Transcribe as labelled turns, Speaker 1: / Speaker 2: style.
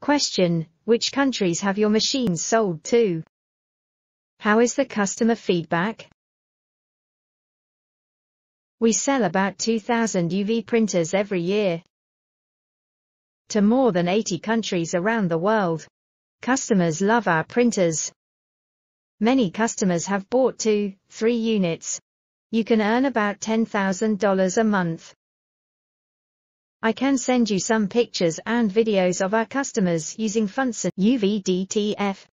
Speaker 1: Question, which countries have your machines sold to? How is the customer feedback? We sell about 2,000 UV printers every year to more than 80 countries around the world. Customers love our printers. Many customers have bought two, three units. You can earn about $10,000 a month. I can send you some pictures and videos of our customers using DTF.